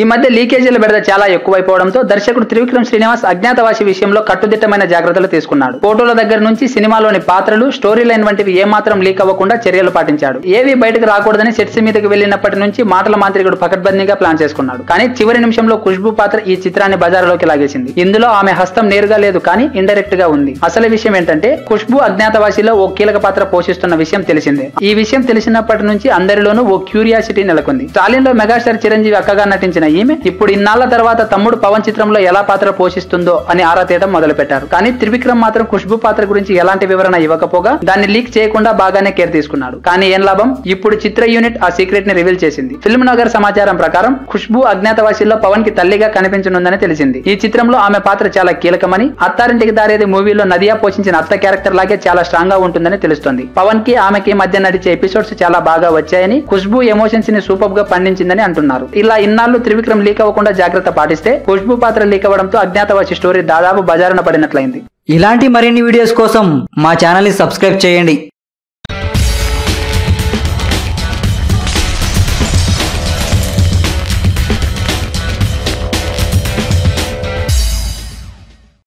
ఈ మధ్య లీకేజీల బెడద చాలా ఎక్కువైపోవడంతో దర్శకుడు త్రివిక్రమ్ శ్రీనివాస్ అజ్ఞాతవాసి విషయంలో కట్టుదిట్టమైన జాగ్రత్తలు తీసుకున్నాడు. ఫోటోల దగ్గర నుంచి సినిమాలోని పాత్రలు స్టోరీ లైన్ వంటివి ఏమాత్రం లీక్ అవ్వకుండా చర్యలు పాటించాడు. ఏవి బయటకు రాకూడదని సెట్స్ మీదకి వెళ్ళినప్పటి నుంచి మాటల మాంత్రికుడు పకడ్బందీగా ప్లాన్ చేసుకున్నాడు. కానీ చివరి నిమిషంలో ఖుష్బు పాత్ర ఈ చిత్రాన్ని బజారులోకి లాగేసింది. ఇందులో ఆమె హస్తం నేరుగా లేదు కానీ ఇండైరెక్ట్గా ఉంది. అసలు విషయం ఏంటంటే ఖుష్బు అజ్ఞాతవాసిలో ఓ కీలక పాత్ర పోషిస్తున్న విషయం తెలిసిందే. ఈ విషయం తెలిసినప్పటి నుంచి అందరిలోనూ ఓ క్యూరియాసిటీ నెలకొంది. స్టాలిన్లో మెగాస్టార్ చిరంజీవి అక్కగా నటించిన ఈమె ఇప్పుడు ఇన్నాళ్ళ తర్వాత తమ్ముడు పవన్ చిత్రంలో ఎలా పాత్ర పోషిస్తుందో అని ఆరా తీయడం మొదలు పెట్టారు కానీ త్రివిక్రమ్ మాత్రం ఖుష్బు పాత్ర గురించి ఎలాంటి వివరణ ఇవ్వకపోగా దాన్ని లీక్ చేయకుండా బాగానే కేర్ తీసుకున్నాడు. కానీ ఏం లాభం? ఇప్పుడు చిత్ర యూనిట్ ఆ సీక్రెట్ని రివీల్ చేసింది. ఫిల్మ్ నగర్ సమాచారం ప్రకారం ఖుష్బు అజ్ఞాతవాసిలో పవన్కి తల్లిగా కనిపించనుందని తెలిసింది. ఈ చిత్రంలో ఆమె పాత్ర చాలా కీలకమని అత్తారింటికి దారేది మూవీలో నదియా పోషించిన అత్త క్యారెక్టర్ లాగే చాలా స్ట్రాంగ్గా ఉంటుందని తెలుస్తోంది. పవన్కి ఆమెకి మధ్య నడిచే ఎపిసోడ్స్ చాలా బాగా వచ్చాయని ఖుష్బు ఎమోషన్స్ని సూపర్గా పండించిందని అంటున్నారు. ఇలా ఇన్నాళ్ళు త్రివిక్రమ్ లీక్ అవ్వకుండా జాగ్రత్త పాటిస్తే ఖుష్బు పాత్ర లీక్ అవ్వడంతో అజ్ఞాతవాసి స్టోరీ దాదాపు బజారున పడినట్లయింది. ఇలాంటి మరిన్ని వీడియోస్ కోసం మా ఛానల్ని సబ్స్క్రైబ్ చేయండి.